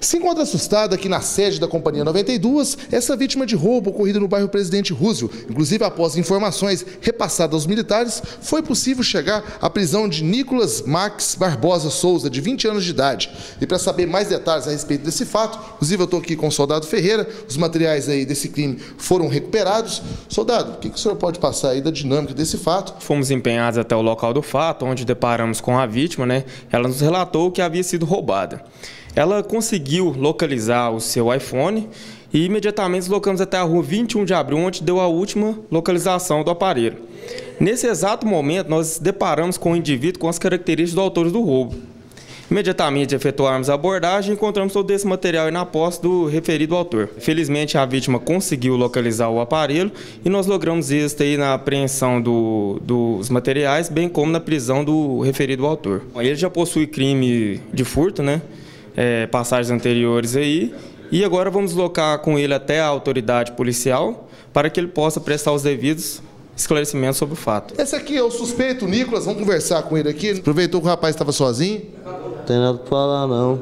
Se encontra assustada aqui na sede da Companhia 92, essa vítima de roubo ocorrido no bairro Presidente Rússio. Inclusive, após informações repassadas aos militares, foi possível chegar à prisão de Nicolas Max Barbosa Souza, de 20 anos de idade. E para saber mais detalhes a respeito desse fato, inclusive eu estou aqui com o soldado Ferreira, os materiais aí desse crime foram recuperados. Soldado, o que, que o senhor pode passar aí da dinâmica desse fato? Fomos empenhados até o local do fato, onde deparamos com a vítima, né? Ela nos relatou que havia sido roubada. Ela conseguiu localizar o seu iPhone e imediatamente deslocamos até a rua 21 de abril, onde deu a última localização do aparelho. Nesse exato momento, nós deparamos com o indivíduo com as características do autor do roubo. Imediatamente efetuamos a abordagem e encontramos todo esse material na posse do referido autor. Felizmente a vítima conseguiu localizar o aparelho e nós logramos êxito aí na apreensão do, dos materiais, bem como na prisão do referido autor. Ele já possui crime de furto, né? É, passagens anteriores aí. E agora vamos locar com ele até a autoridade policial para que ele possa prestar os devidos esclarecimentos sobre o fato. Esse aqui é o suspeito, o Nicolas. Vamos conversar com ele aqui. Aproveitou que o rapaz estava sozinho. Não tem nada para falar, não.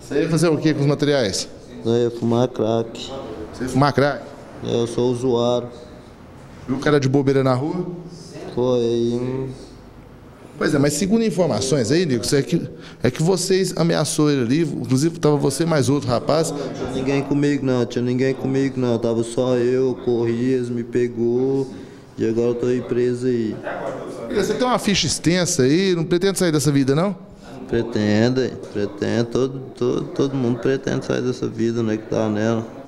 Você ia fazer o que com os materiais? Eu ia fumar crack. Você ia fumar crack? Eu sou usuário. Viu o cara de bobeira na rua? Foi. Pois é, mas segundo informações aí, Nico, é que, é que vocês ameaçou ele ali, inclusive estava você mais outro rapaz. Não tinha ninguém comigo não, tinha ninguém comigo não, tava só eu, corri, eles me pegou e agora eu tô aí preso aí. Você tem uma ficha extensa aí, não pretende sair dessa vida não? Pretende, pretende, todo, todo, todo mundo pretende sair dessa vida, né, que tá nela.